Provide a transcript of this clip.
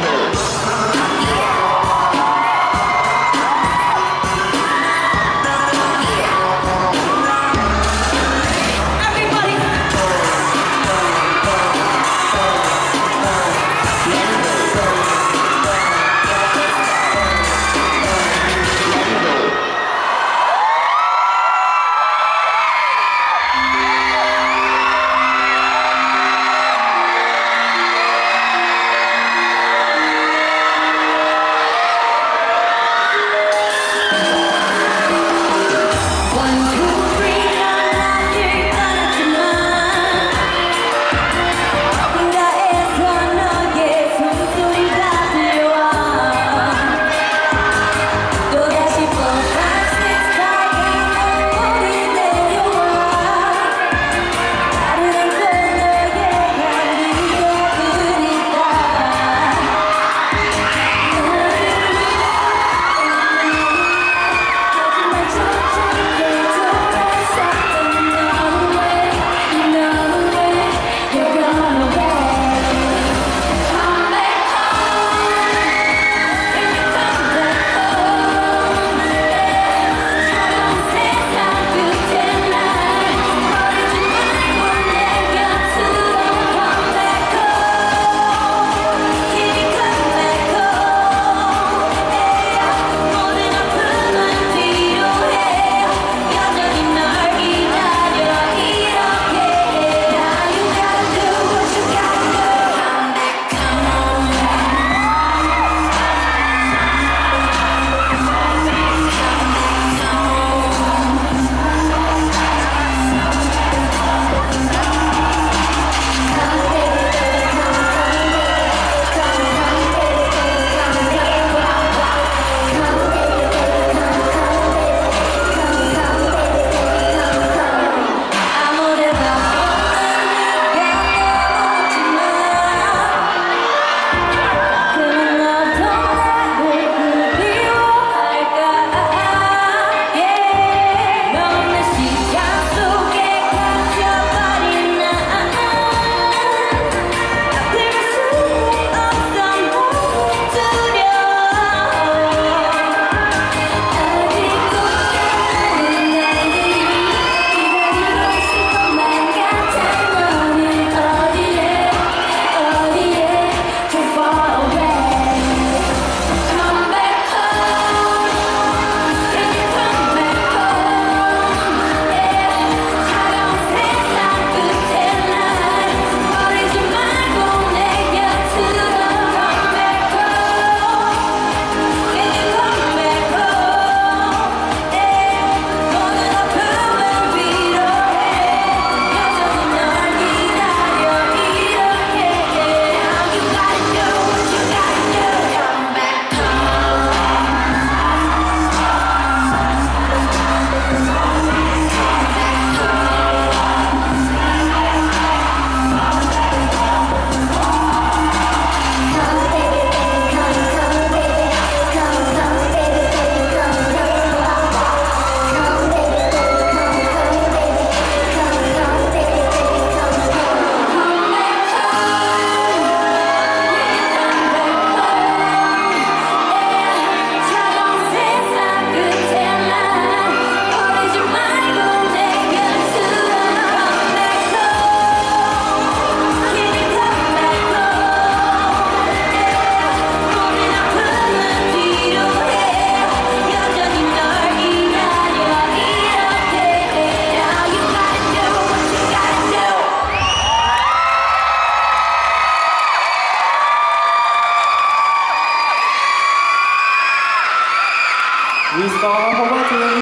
Sanders.